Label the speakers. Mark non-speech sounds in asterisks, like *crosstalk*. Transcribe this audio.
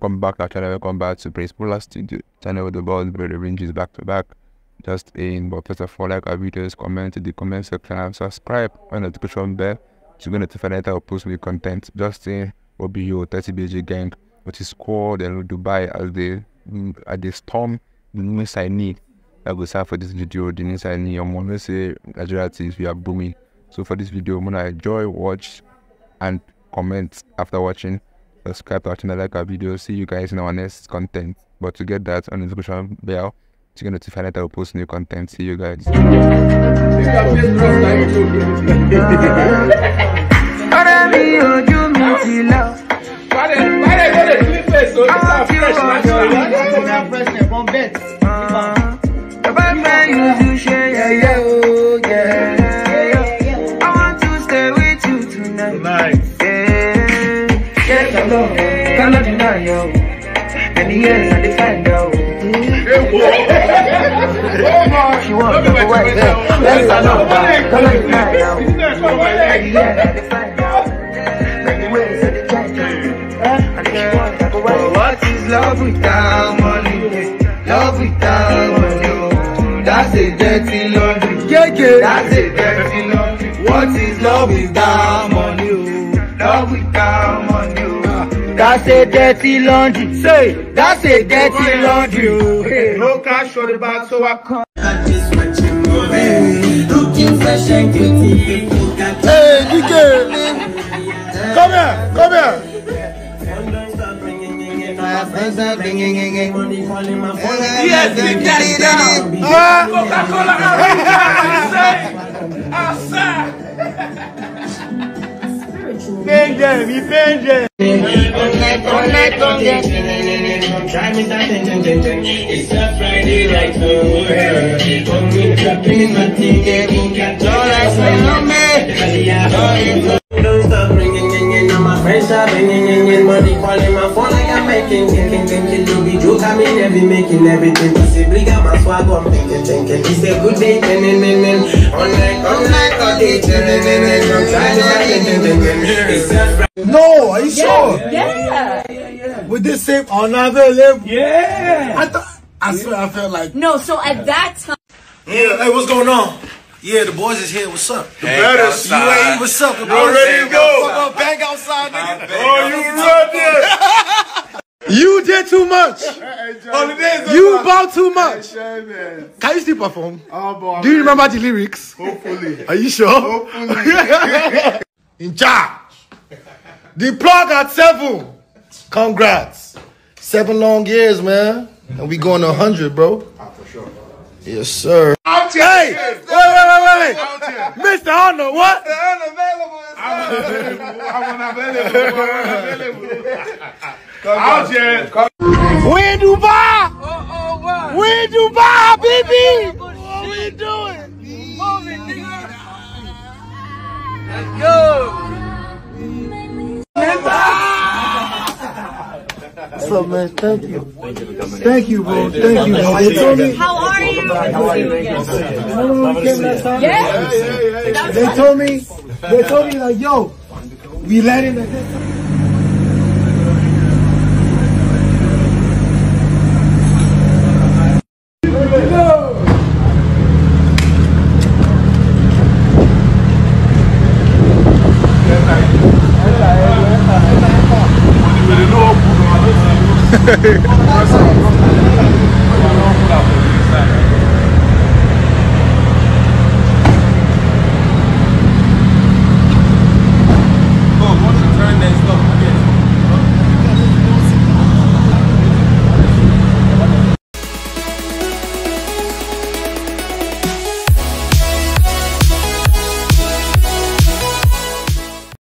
Speaker 1: Welcome back channel. Welcome back to Prince Mula Studio channel the where the ranges back to back. Just in, but first of all, like our videos, comment in the comment section, and subscribe the notification bell to get notified that I post new content. Just in, will be your 30 BG gang, which is called in Dubai as the mm, at the storm the news I need. I go start for this video. The news I need. I'm gonna say Nigeria we are booming. So for this video, I'm gonna enjoy, watch, and comment after watching subscribe to our channel, like our video. See you guys in our next content. But to get that on the description bell, to get notified that I will post new content. See you guys.
Speaker 2: Cannot The years I defend yo. She want to go away. Yes, I know. Cannot deny yo. And the years I defend yo. Many ways I defend yo. And she want to go away.
Speaker 3: What is love without money? Love without money. That's a dirty laundry. That's a dirty laundry. What is love without money? Love without money. That's a dirty laundry. Say, that's a dirty laundry. oh. Hey. No cash for the bag, so I come. Looking fresh and pretty.
Speaker 4: Hey, DK! Come here, come here.
Speaker 3: Yes, we get it down.
Speaker 4: Ah, Pain them, he pain them.
Speaker 3: It's a Friday like no Come in, drop in my Don't ask me no me. Don't stop ringing, ringing, and my friends are ringing, ringing, money calling my phone like I'm making, thinking, thinking, you be joke, I mean, every making everything possibly got my swag, I'm thinking, thinking, it's a good day, ning, all
Speaker 4: No, are you sure?
Speaker 5: Yeah.
Speaker 4: With this same unavailable? Yeah. I thought, I swear I felt like.
Speaker 5: No, so at that time,
Speaker 6: Yeah, hey, what's going on? Yeah, the boys is here. What's up? The
Speaker 4: better
Speaker 6: UAE, what's up? The
Speaker 4: I'm
Speaker 6: boys
Speaker 4: ready to go.
Speaker 6: Fuck up, bang outside, nigga.
Speaker 4: Oh, you run there. You did too much. *laughs* You bought too much. Can you still perform? Do you remember the lyrics?
Speaker 6: Hopefully.
Speaker 4: Are you sure? *laughs* In charge. The plug at seven. Congrats. Seven long years, man. And we going to 100, bro. For sure. Yes, sir. Out Hey! Wait, wait, wait, wait. Mr. Arnold, what? *laughs* We in Dubai! We in Dubai, baby! What we doing? Let's go! What's up, man? Thank you. Thank you, bro. Thank you, bro. They told me,
Speaker 5: how are you?
Speaker 4: remember when we came last time?
Speaker 5: Yeah.
Speaker 4: They told me, they told me like, yo, we landing at this Nossa.